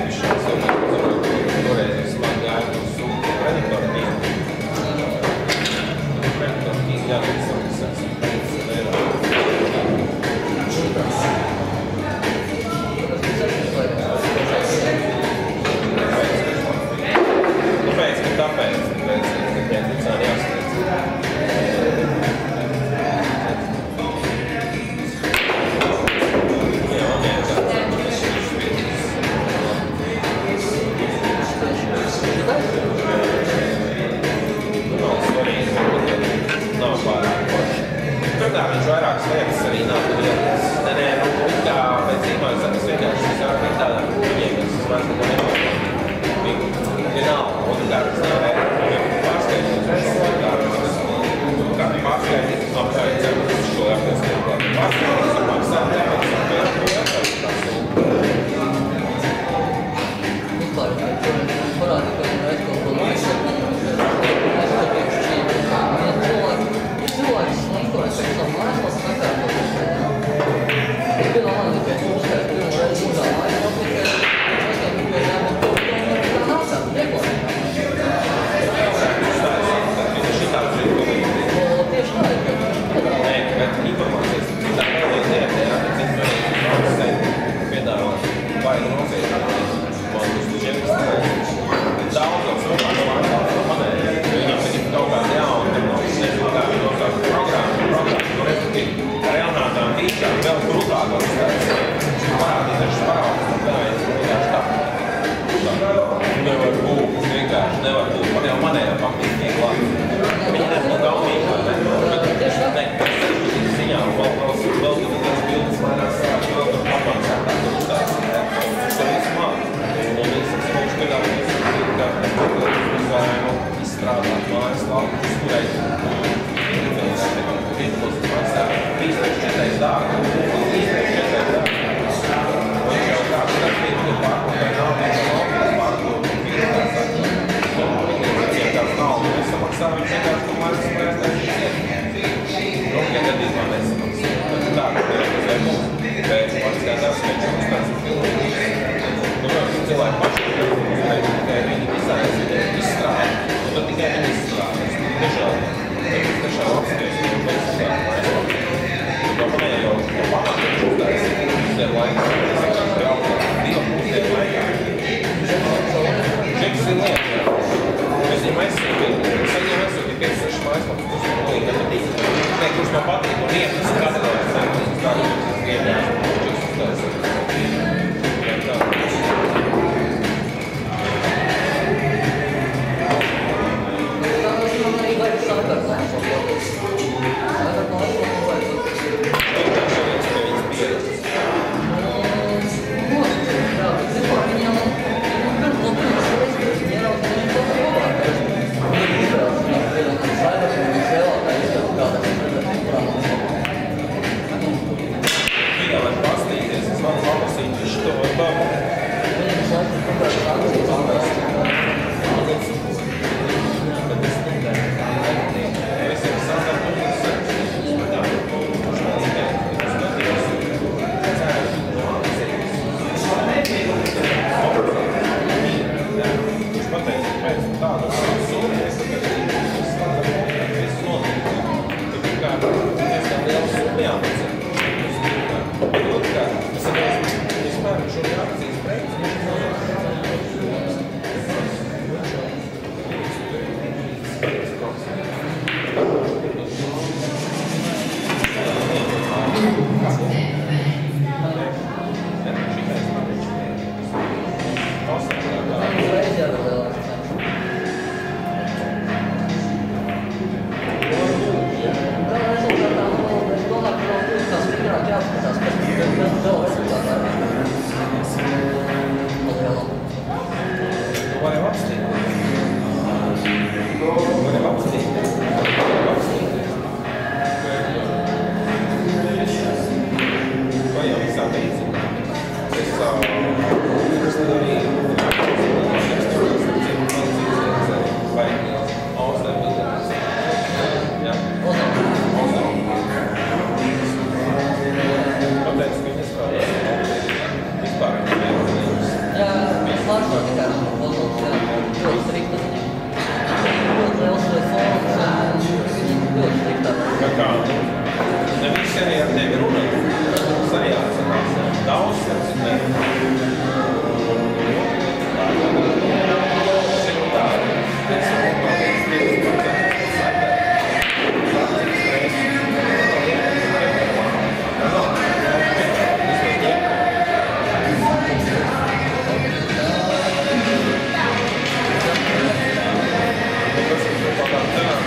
jau toreiz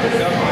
Viena